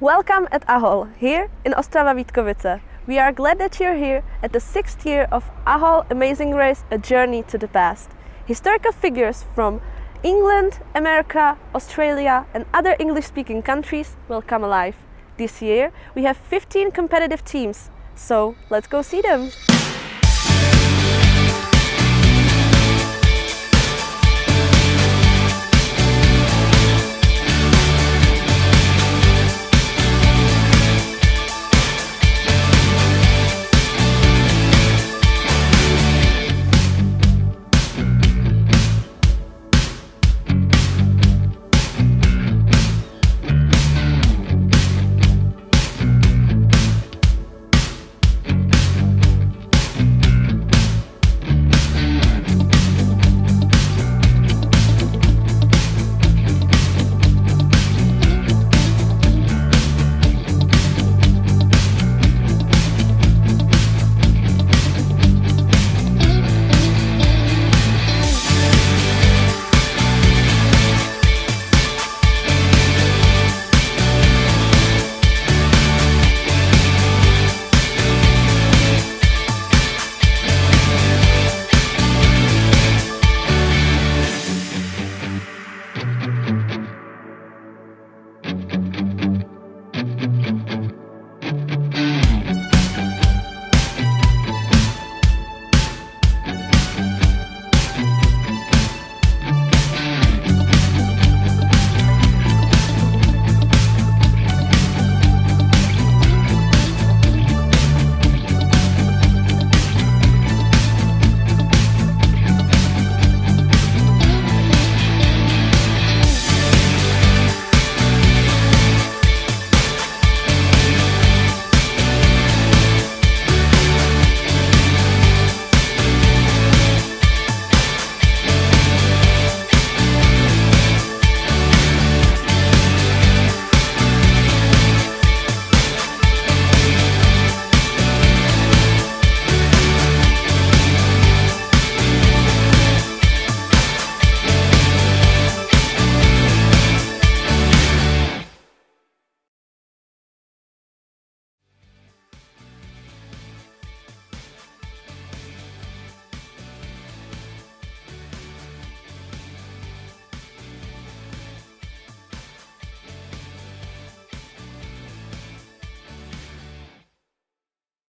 Welcome at Ahol, here in Ostrava Vítkovice. We are glad that you're here at the sixth year of Ahol Amazing Race, a journey to the past. Historical figures from England, America, Australia and other English-speaking countries will come alive. This year we have 15 competitive teams, so let's go see them!